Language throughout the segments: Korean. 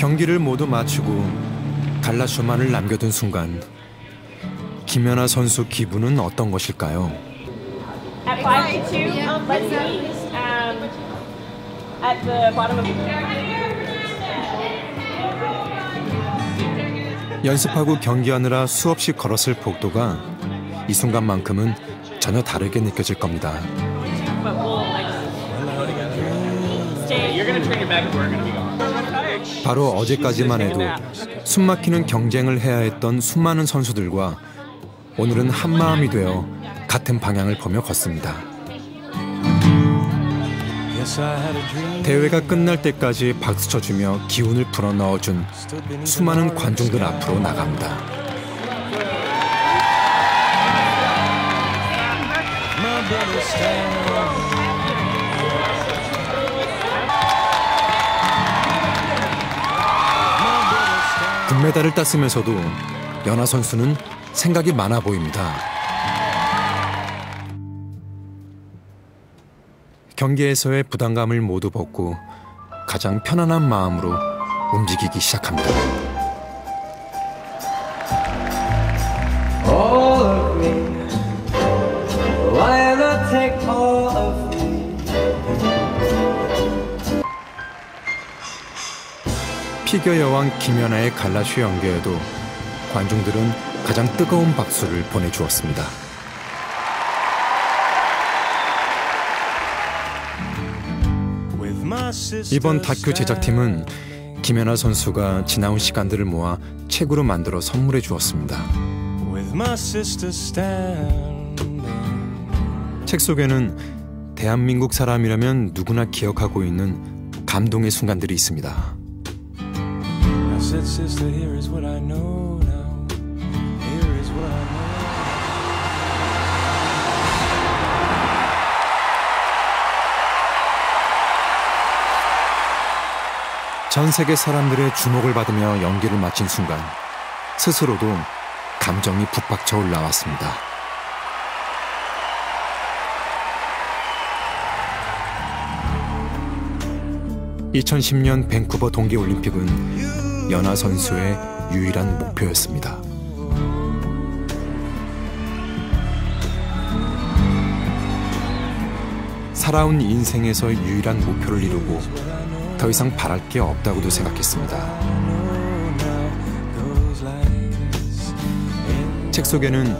경기를 모두 마치고 갈라쇼만을 남겨둔 순간 김연아 선수 기분은 어떤 것일까요? At 5 to 2, let's meet um, at the bottom of 연습하고 경기하느라 수없이 걸었을 복도가 이 순간만큼은 전혀 다르게 느껴질 겁니다. but we'll like stay. You're gonna train your back and we're gonna be gone. 바로 어제까지만 해도 숨막히는 경쟁을 해야 했던 수많은 선수들과 오늘은 한 마음이 되어 같은 방향을 보며 걷습니다. 대회가 끝날 때까지 박수 쳐주며 기운을 불어넣어준 수많은 관중들 앞으로 나갑니다. 금메달을 땄으면서도 연하 선수는 생각이 많아 보입니다. 경기에서의 부담감을 모두 벗고 가장 편안한 마음으로 움직이기 시작합니다. 피겨 여왕 김연아의 갈라쇼 연기에도 관중들은 가장 뜨거운 박수를 보내주었습니다. 이번 다큐 제작팀은 김연아 선수가 지나온 시간들을 모아 책으로 만들어 선물해 주었습니다. 책 속에는 대한민국 사람이라면 누구나 기억하고 있는 감동의 순간들이 있습니다. Said, sister, here is what I know now. Here is what I know. 전 세계 사람들의 주목을 받으며 연기를 마친 순간 스스로도 감정이 북받쳐 올라왔습니다. (2010년) 밴쿠버 동계올림픽은 연하 선수의 유일한 목표였습니다. 살아온 인생에서 유일한 목표를 이루고 더 이상 바랄 게 없다고도 생각했습니다. 책 속에는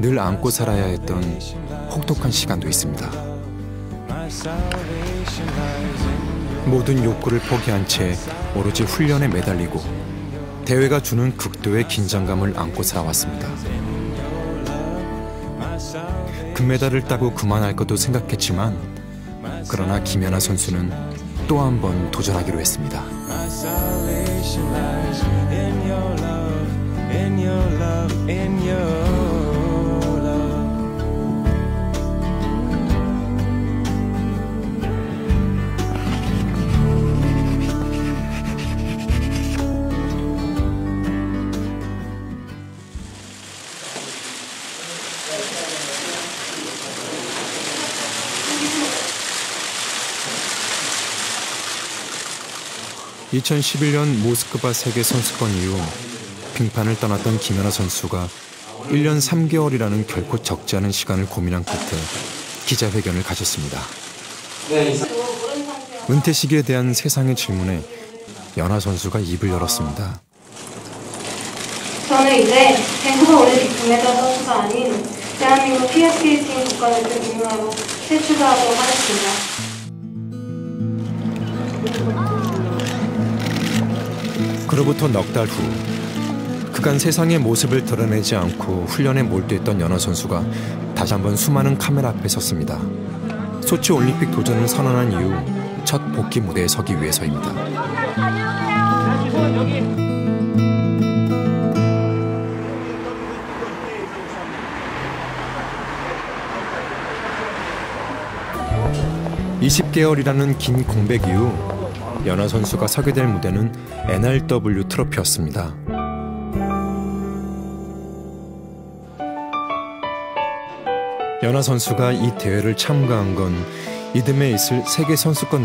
늘 안고 살아야 했던 혹독한 시간도 있습니다. 모든 욕구를 포기한 채 오로지 훈련에 매달리고 대회가 주는 극도의 긴장감을 안고 살아왔습니다. 금메달을 따고 그만할 것도 생각했지만 그러나 김연아 선수는 또 한 번 도전하기로 했습니다. (2011년) 모스크바 세계 선수권 이후 빙판을 떠났던 김연아 선수가 1년 3개월이라는 결코 적지 않은 시간을 고민한 끝에 기자회견을 가졌습니다. 은퇴 시기에 대한 세상의 질문에 연하 선수가 입을 열었습니다. 저는 이제 밴쿠버 올림픽 금메달 선수가 아닌 대한민국 피겨스케이팅 국가대표 김연아로 퇴출하도록 하겠습니다. 그로부터 넉 달 후 그간 세상의 모습을 드러내지 않고 훈련에 몰두했던 연하 선수가 다시 한번 수많은 카메라 앞에 섰습니다. 소치 올림픽 도전을 선언한 이후 첫 복귀 무대에 서기 위해서입니다. (20개월이라는) 긴 공백 이후 연하 선수가 서게 될 무대는 NRW 트로피였습니다. 연하 선수가 이 대회를 참가한 건 이듬해 있을 세계 선수권